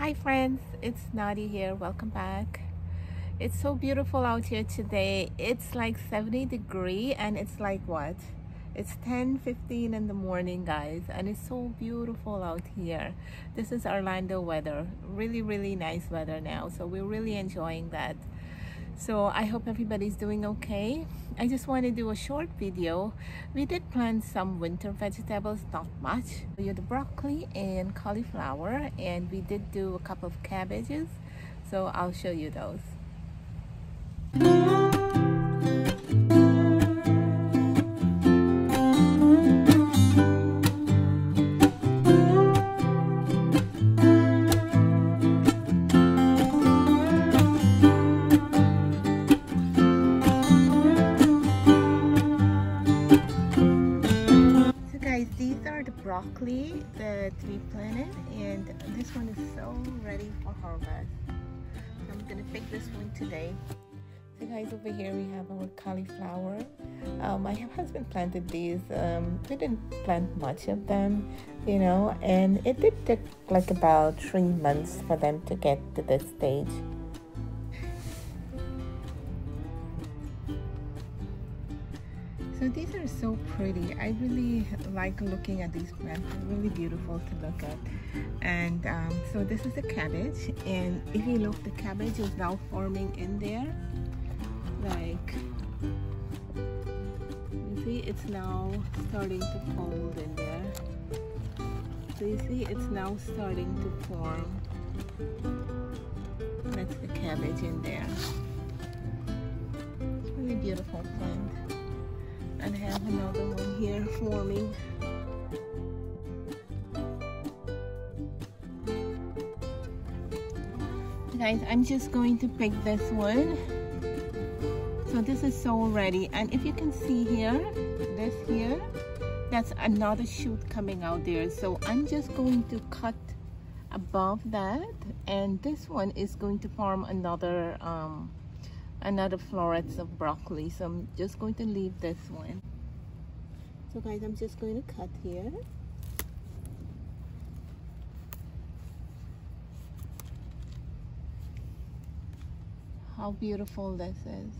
Hi friends, it's Nadi here. Welcome back. It's so beautiful out here today. It's like 70 degree and it's like what? It's 10 15 in the morning guys and it's so beautiful out here. This is Orlando weather. Really really nice weather now. So we're really enjoying that. So I hope everybody's doing okay. I just want to do a short video. We did plant some winter vegetables, not much. We had broccoli and cauliflower and we did do a couple of cabbages. So I'll show you those. Broccoli that we planted and this one is so ready for harvest. I'm gonna pick this one today. So guys over here we have our cauliflower. Um, my husband planted these. Um, we didn't plant much of them, you know, and it did take like about three months for them to get to this stage. So these are so pretty. I really like looking at these plants. Really beautiful to look at. And um, so this is the cabbage. And if you look, the cabbage is now forming in there. Like, you see, it's now starting to fold in there. So you see, it's now starting to form. That's the cabbage in there. It's really beautiful plant and have another one here forming guys I'm just going to pick this one. So this is so ready. And if you can see here this here that's another shoot coming out there. So I'm just going to cut above that. And this one is going to form another um, another florets of broccoli so I'm just going to leave this one. So guys I'm just going to cut here. How beautiful this is.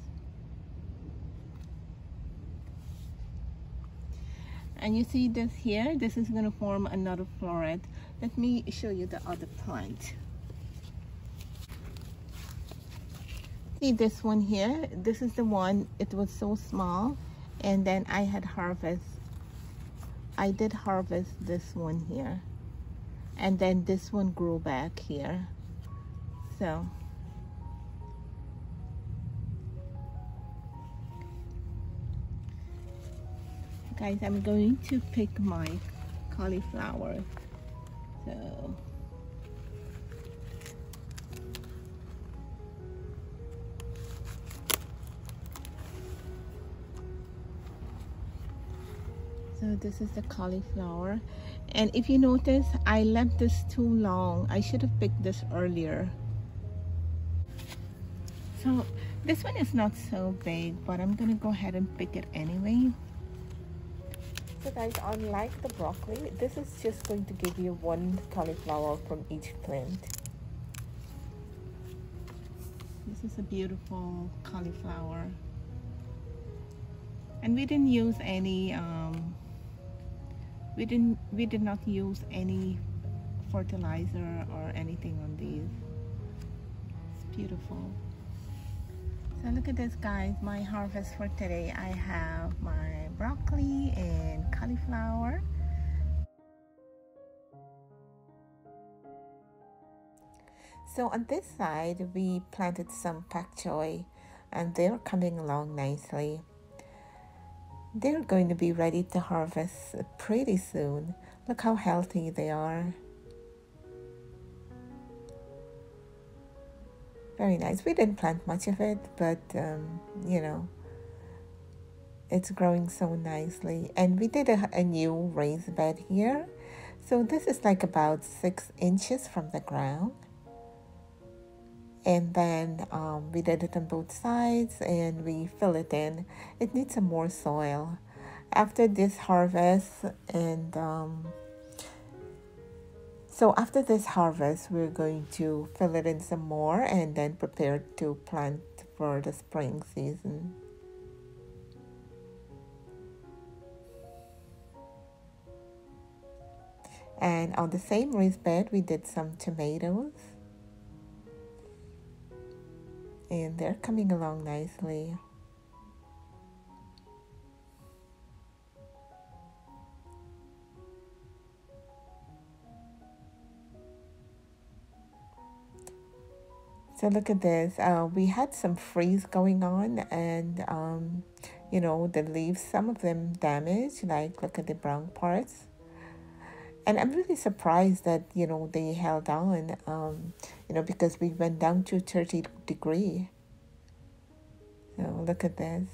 And you see this here? This is going to form another floret. Let me show you the other plant see this one here. This is the one it was so small and then I had harvest I did harvest this one here. And then this one grew back here. So guys I'm going to pick my cauliflower. So this is the cauliflower. And if you notice I left this too long. I should have picked this earlier. So this one is not so big but I'm gonna go ahead and pick it anyway. So guys unlike the broccoli this is just going to give you one cauliflower from each plant. This is a beautiful cauliflower. And we didn't use any um, we didn't we did not use any fertilizer or anything on these. It's beautiful. So look at this guys. My harvest for today. I have my broccoli and cauliflower. So on this side we planted some pak choy and they're coming along nicely they're going to be ready to harvest pretty soon. Look how healthy they are. Very nice. We didn't plant much of it, but um, you know, it's growing so nicely. And we did a, a new raised bed here. So this is like about six inches from the ground and then um, we did it on both sides and we fill it in it needs some more soil after this harvest and um, So after this harvest, we're going to fill it in some more and then prepare to plant for the spring season. And on the same raised bed, we did some tomatoes. And they're coming along nicely. So look at this. Uh, we had some freeze going on and, um, you know, the leaves, some of them damaged, like look at the brown parts. And I'm really surprised that, you know, they held on, um, you know, because we went down to 30 degree. Look at this.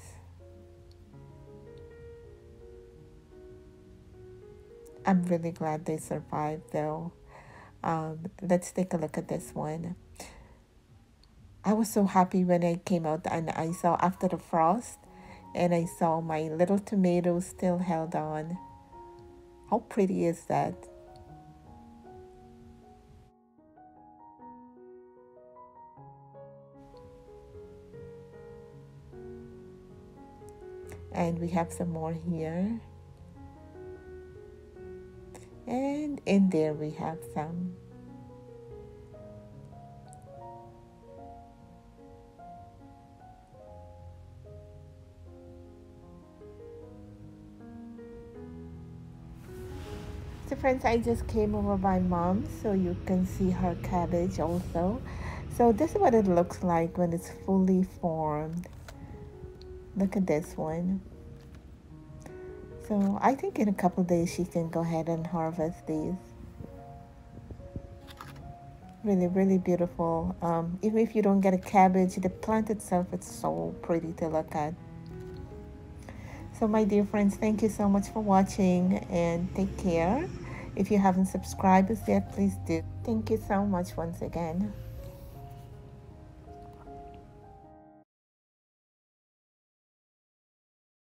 I'm really glad they survived though. Um, let's take a look at this one. I was so happy when I came out and I saw after the frost and I saw my little tomatoes still held on. How pretty is that? And we have some more here. And in there we have some. So friends, I just came over my mom so you can see her cabbage also. So this is what it looks like when it's fully formed. Look at this one. So I think in a couple days she can go ahead and harvest these. Really, really beautiful. Um, even if you don't get a cabbage, the plant itself is so pretty to look at. So my dear friends, thank you so much for watching and take care. If you haven't subscribed yet, please do. Thank you so much once again.